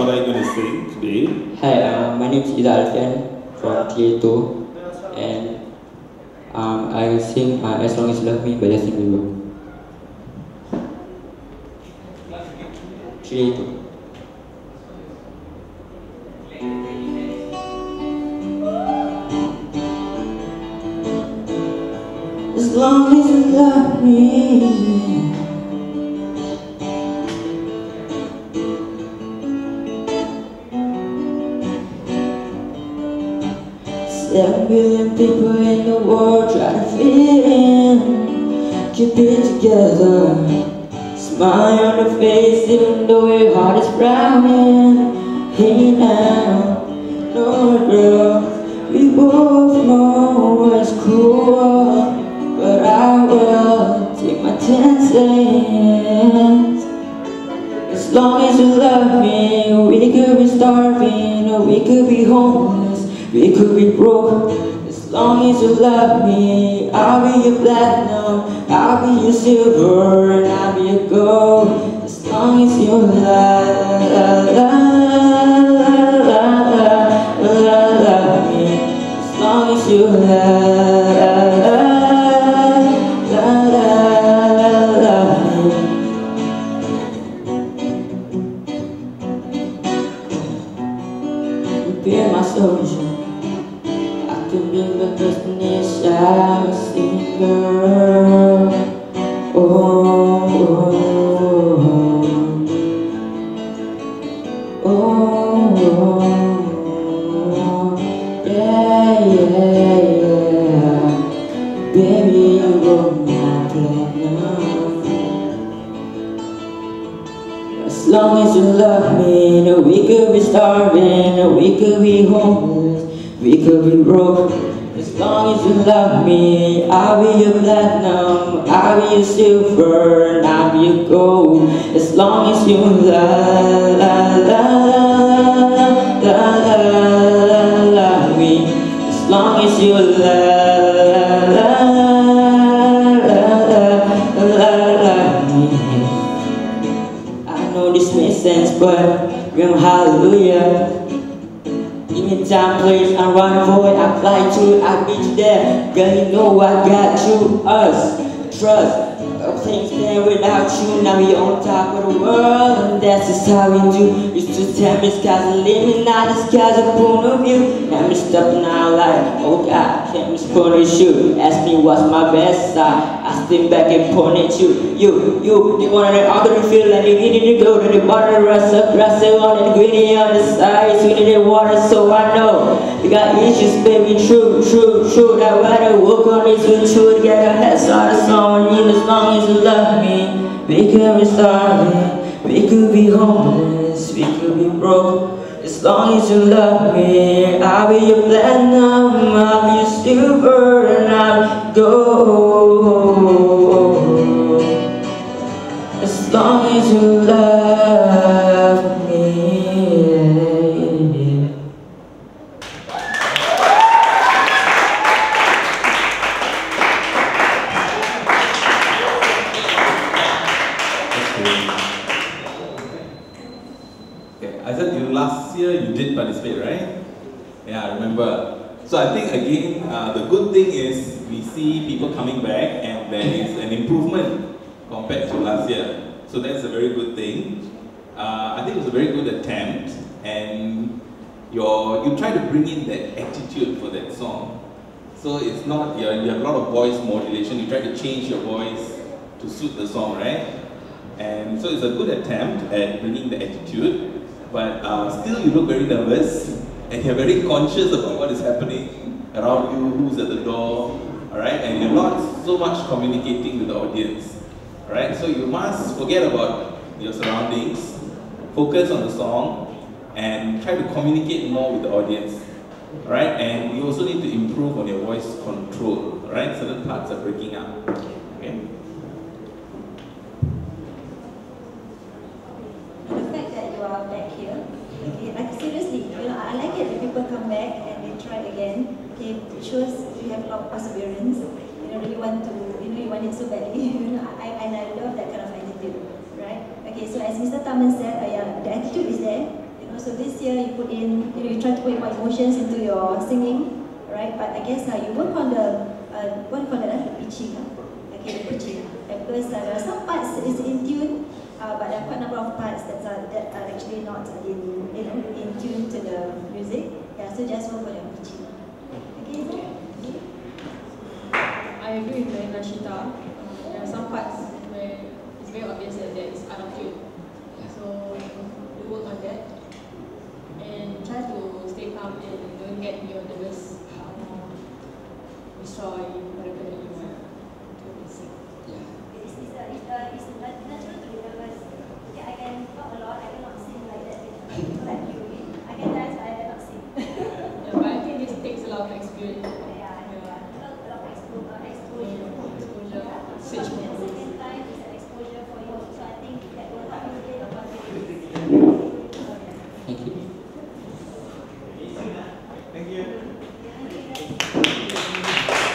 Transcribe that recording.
what are you going to sing today? Hi, uh, my name is Ida Alfian from Cleato, and um, I sing uh, As Long As You Love Me by Justin Bieber. Cleato. As long as you love me Seven billion people in the world try to fit in. Keep it together. Smile on the face even though your heart is frowning Hey now, no girl We both know what's cool But I will take my chances. As long as you love me We could be starving or we could be homeless We could be broke As long as you love me I'll be your platinum I'll be your silver and I'll be your gold As long as you love, love, love, love, love, me As long as you love, be my solution. Oh, oh, oh, oh, yeah, yeah, yeah. Baby, you. As long as you love me, we could be starving, we could be homeless, we could be broke. As long as you love me, I'll be your platinum, I'll be your silver, and I'll be your gold. As long as you love, love, love, love, love, love me. As long as you love, me. I know this makes sense, but hallelujah. Me time, please. I run for it. I fly to it. I beat you there. Girl, you know I got you. Us, trust. Things stand without you. Now we on top of the world, and that's just how we do. Used to tell me sky's the limit, now the sky's a point of view. Now me stepping out like, oh God, can't miss of shoot. Ask me what's my best side. Stand back and point at you. You, you, you wanted to other feel like you need to go to the up, rest up on the greedy on the side, sweeter the water, so I know. You got issues, baby, true, true, true. That weather, work on this with you together. That's all the song, you as long as you love me. We could be starving, we could be homeless, we could be broke. As long as you love me, I'll be your platinum, I'll be your silver, and I'll go. As long as you love year you did participate, right? Yeah, I remember. So I think again, uh, the good thing is we see people coming back and there is an improvement compared to last year. So that's a very good thing. Uh, I think it was a very good attempt and your, you try to bring in that attitude for that song. So it's not, you you have a lot of voice modulation, you try to change your voice to suit the song, right? And so it's a good attempt at bringing the attitude, but uh, still you look very nervous and you're very conscious about what is happening around you, who's at the door, alright? And you're not so much communicating with the audience, alright? So you must forget about your surroundings, focus on the song, and try to communicate more with the audience, alright? And you also need to improve on your voice control, alright? Certain parts are breaking up, okay? the fact that you are back here, okay, like seriously, you know, I like it when people come back and they try again. Okay, it shows you have a lot of perseverance. You know, really want to, you know, you want it so badly. you know, I, and I love that kind of attitude, right? Okay, so as Mr. Taman said, uh, yeah, the attitude is there. You know, So this year you put in, you know, you try to put more emotions into your singing, right? But I guess uh, you work on the, uh, what do you call that, uh, the pitching, uh? okay, the pitching. Because uh, there are some parts is in tune, uh, but there are quite a number of parts that are, that are actually not in, you know, in tune to the music. Yeah, so just work on your pitching. Okay, so, I agree with Nashita. Uh, there are some parts where it's very obvious that there is out of tune. So we work on that and try to stay calm and don't get your nervous um, destroy whatever